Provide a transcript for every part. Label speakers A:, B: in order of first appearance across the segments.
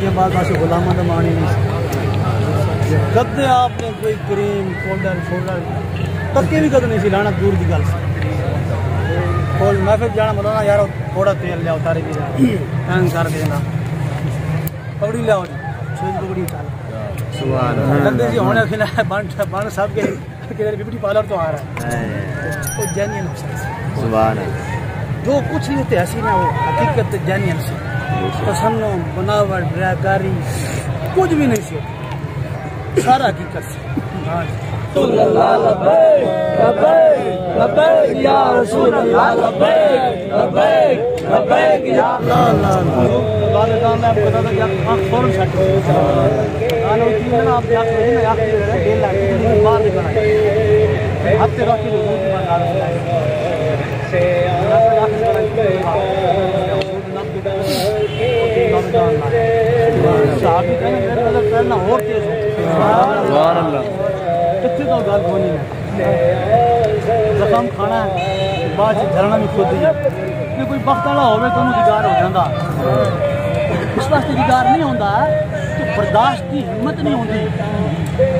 A: दिया बाद वासी गुलामा मानी नहीं कदे आपने कोई क्रीम पाउडर शोडर तक्के भी कद नहीं सी लाना दूर की गल कोल मैं फिर जाना मतलब ना यार थोड़ा तेल लिया तारे भी हैंग कर देना। पकड़ी लिया पकड़ी खिला बन सब के किधर ब्यूटी पार्लर तो आ रहा है।
B: सुभान
A: जो कुछ नहीं होते हसी ना वो हकीकत जेन्युइन से तसन्नो बनावट ड्राकारी कुछ भी नहीं सी सारा हकीकत से। हाँ
C: या रसूल अल्लाह लबैक लबैक लबैक या
A: बाद में मैं आपको बता दूँ कि आप आँख फ़ौरन शट आने उतनी ना आप आँख में ना आँख में डेल लाख की बाहर निकल आए हफ़्ते रोटी को दूध बना से जखम कहीं खाना बाद झरना में खुद ये कोई वक्त आला होवे हो जाता इस वास्ते दिगार नहीं होता तो बर्दाश्त की हिम्मत नहीं होती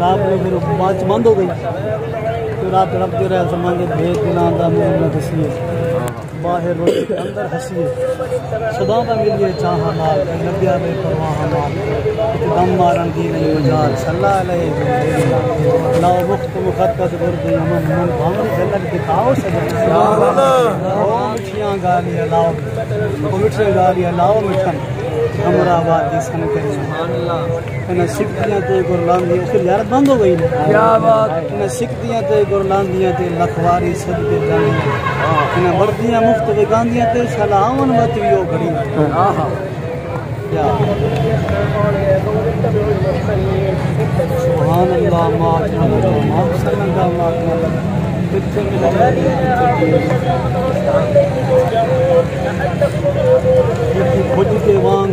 A: रात में फिर बाद बंद हो गई। तो रात तड़पते रहे समझ भेज दिला आंदा मुझे दसी बाहर रोटी के अंदर हँसी सदा का मिलिए चाह माल नदिया में परवाह माल। दम मारन दी नहीं गुजार सल्ला अलैहि लाओ मुफ़्त मुखद्दस गुरदी अमन मन भावनी जन्नत दिखाओ सजन ओ मिठियाँ गालियाँ लाओ। मिठियाँ गालियाँ लाओ मिठन हमरा आबादी सन करे सुभान अल्लाह इन सिकतियाँ ते गुरलाम दी फिर यार बंद हो गई ना? क्या बात। इन सिकतियाँ ते गुरलाम दियाँ ते लखवारी सदके जानी। इन वर्दियाँ मुफ़्त बेगांदियाँ ते सलामन मत भी ओ घड़ी आहा क्या? सुभान अल्लाह मात मात सल्लल्लाहु अलैहि वसल्लम कितने पीटी खुद के वांग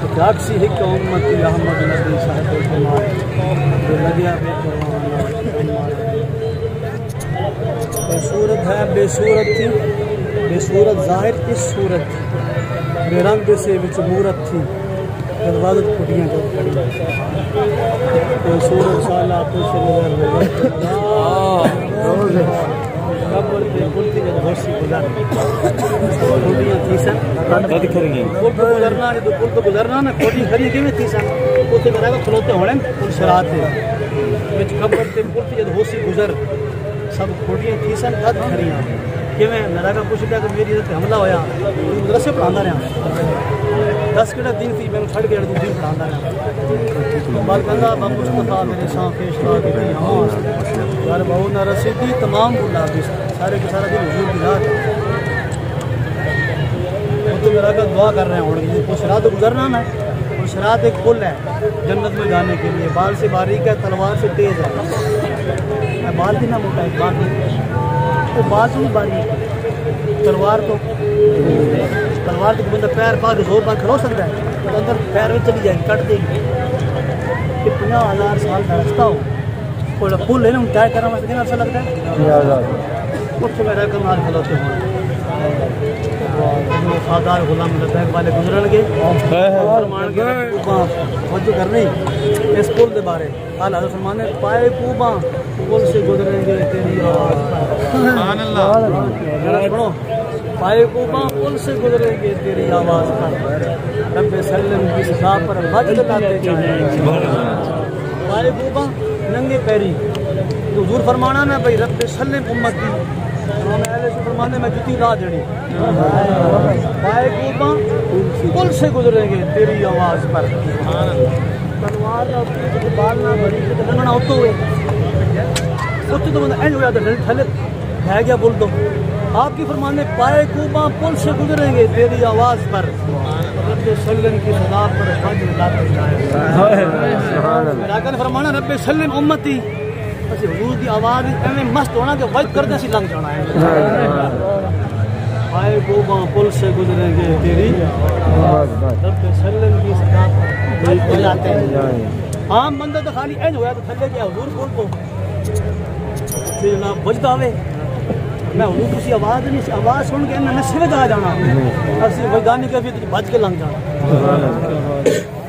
A: तो उम्मती अहमद नबी साहब फरमान जो लगिया बे बेसूरत है बेसूरत थी। बेसूरत ज़ाहिर किस सूरत थी। बेरंग से विच मूरत थी। दरवाजत कुटियाँ जब खड़ी तो सूरत साला कब्र पे जब होशी गुजर कधी
B: खरी घेईन
A: पूल तो गुजरना आणि तो पूल तो गुजरना ना कोणी खरी केवी थी सांग पूल ते मेरा खलोते होणे पूल शरात है विच कब करते पूल ते जद होसी गुजर सब खोटियाँ थी सन कद खरियाँ किवें मेरा का कुछ कि मेरी इज़्ज़त हमला होया मदरसे पढ़ांदा रहा दस किड़ा दिन थी मैं छड़ के दिन पढ़ांदा रहा बाल गंगा बाबू मुस्तफ़ा मेरे साथ पेश था कि हम यार बहु ना रसीदी तमाम बुला सारे के सारा दिन हजूर वो तो का दुआ कर रहे हैं उड़ वो शरात गुजरना ना वो शरात एक पुल है जन्नत में जाने के लिए। बाल से बारीक है तलवार से तेज है। मैं बाल भी ना मोटा है बाल तो बाल से भी बारीक है तलवार तो तलवार तो बंदा पैर पा के ज़ोर पा खड़ो सकता है तो अंदर पैर में चली जाएगी कट देगी कि पंजा हज़ार साल का रास्ता हो। और पुल है ना तय करना वास्ते कितना अच्छा लगता है। उत्थे मेरा कमाल खलोते हो। सादार गुलाम वाले गुजरनगे करनी इस पुल के बारे। हाल हज़रत फरमान ने पाए कूबा पुल से गुजरेंगे तेरी आवाज़। सुनो पाए कूबा पुल से गुजरेंगे तेरी आवाज़ पर रब सल्लम की सदा पर लाते पाए कूबा नंगे पैरी। तो हजूर फरमाना ना भाई रब सल्लम उम्मत की। फरमाने में जुती ला कूबा पुल से गुजरेंगे तेरी आवाज़ पर। ते लंघना हुए बंदा थले गया तो आपकी फरमाने पाए कूबा पुल से गुजरेंगे तेरी आवाज़ पर। सल्लम की सदा पर फरमाना रब सल्लम उम्मती ਅਸੀਂ ਹਜ਼ੂਰ ਦੀ ਆਵਾਜ਼ ਐਵੇਂ ਮਸਤ ਹੋਣਾ ਕਿ ਵਜ ਕਰਦੇ ਅਸੀਂ ਲੰਘ ਜਾਣਾ ਹੈ ਆਏ ਗੋਬਾ ਪੁਲ ਸੇ ਗੁਜ਼ਰੇਗੇ ਤੇਰੀ रब सल्लम की सदात में बुलाते हैं हाँ मंदिर तो खाली एंज होया तो थल्ले गया हजूर पुल को फिर ना बजता वे मैं हूँ किसी आवाज़ नहीं आवाज़ सुन के मैं नशे में आ जाना असी वजदानी के भी भज के लंघ जाना